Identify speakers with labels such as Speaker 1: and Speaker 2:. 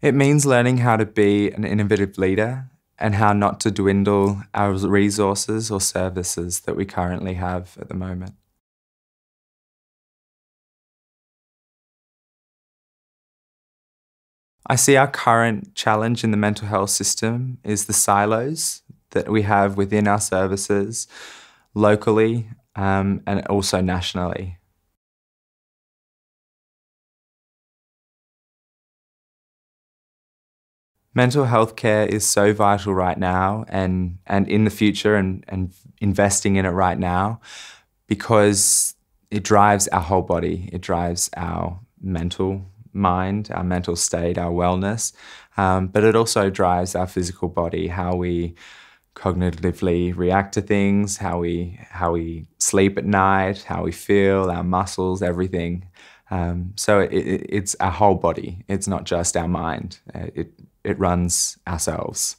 Speaker 1: It means learning how to be an innovative leader and how not to dwindle our resources or services that we currently have at the moment. I see our current challenge in the mental health system is the silos that we have within our services locally um, and also nationally. Mental health care is so vital right now and, and in the future and, and investing in it right now because it drives our whole body. It drives our mental mind, our mental state, our wellness, um, but it also drives our physical body, how we cognitively react to things, how we how we sleep at night, how we feel, our muscles, everything. Um, so it, it, it's our whole body. It's not just our mind. Uh, it it runs ourselves.